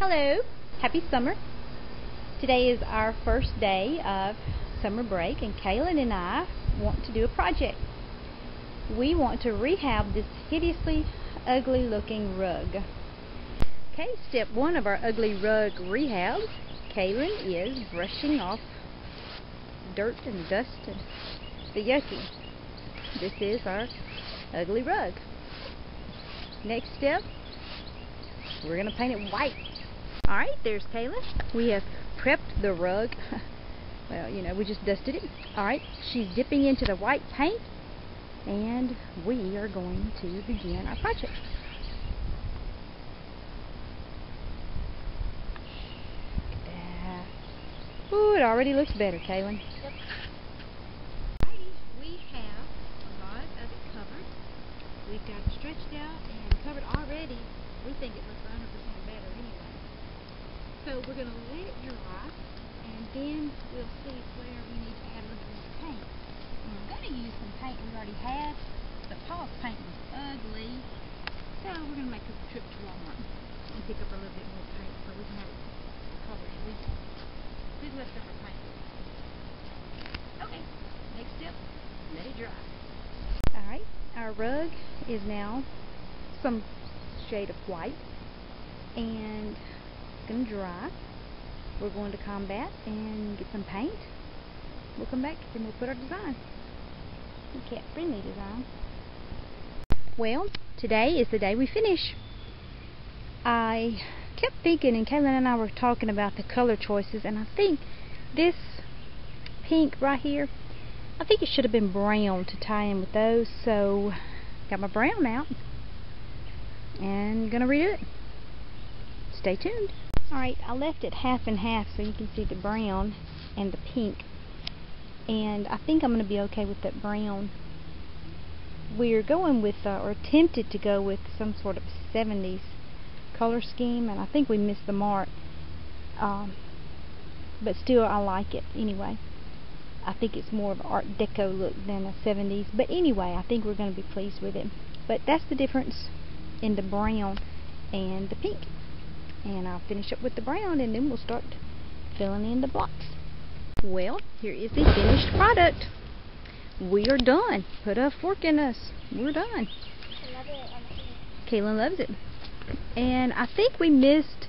Hello, happy summer. Today is our first day of summer break and Kaylin and I want to do a project. We want to rehab this hideously ugly looking rug. Okay, step one of our ugly rug rehab, Kaylin is brushing off dirt and dust and the yucky. This is our ugly rug. Next step, we're going to paint it white. Alright, there's Kaylin. We have prepped the rug. well, you know, we just dusted it. Alright, she's dipping into the white paint. And we are going to begin our project. Uh, ooh, it already looks better, Kaylin. Yep. We have a lot of it covered. We've got it stretched out and covered already. We think it looks 100% better anyway. So we're going to let it dry and then we'll see where we need to add a little bit more paint. And we're going to use some paint we already had, but Paul's paint was ugly. So we're going to make a trip to Walmart and pick up a little bit more paint so we can have it covered. We, we left over paint. Okay, next step, let it dry. Alright, our rug is now some shade of white and to dry. We're going to combat and get some paint. We'll come back and we'll put our design. Cat friendly design. Well, today is the day we finish. I kept thinking, and Kaylin and I were talking about the color choices, and I think this pink right here, I think it should have been brown to tie in with those, so got my brown out and gonna redo it. Stay tuned. Alright, I left it half and half so you can see the brown and the pink. And I think I'm going to be okay with that brown. We're going with, uh, or attempted to go with some sort of 70s color scheme, and I think we missed the mark. Um, but still, I like it anyway. I think it's more of an Art Deco look than a 70s. But anyway, I think we're going to be pleased with it. But that's the difference in the brown and the pink. And I'll finish up with the brown and then we'll start filling in the blocks. Well, here is the finished product. We are done. Put a fork in us. We're done. Kaylin loves it. And I think we missed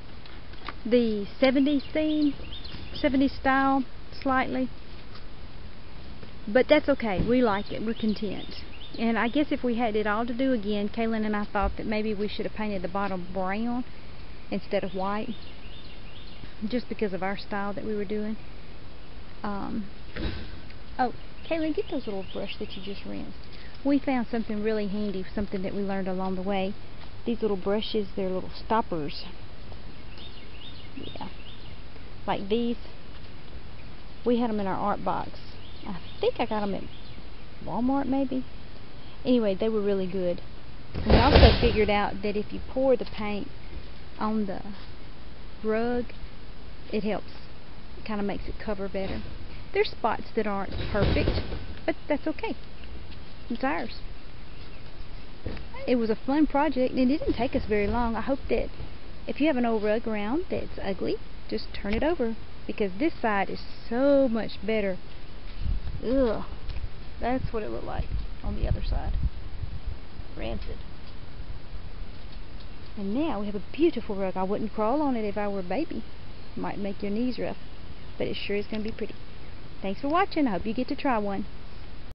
the 70s theme, 70s style slightly. But that's okay. We like it. We're content. And I guess if we had it all to do again, Kaylin and I thought that maybe we should have painted the bottom brown instead of white. Just because of our style that we were doing. Um, oh, Kaylin, get those little brush that you just rinsed. We found something really handy, something that we learned along the way. These little brushes, they're little stoppers. Yeah. Like these. We had them in our art box. I think I got them at Walmart maybe. Anyway, they were really good. We also figured out that if you pour the paint on the rug, it helps. It kind of makes it cover better. There's spots that aren't perfect, but that's okay. It's ours. It was a fun project, and it didn't take us very long. I hope that if you have an old rug around that's ugly, just turn it over, because this side is so much better. Ugh. That's what it looked like on the other side. Rancid. And now we have a beautiful rug. I wouldn't crawl on it if I were a baby. Might make your knees rough. But it sure is going to be pretty. Thanks for watching. I hope you get to try one.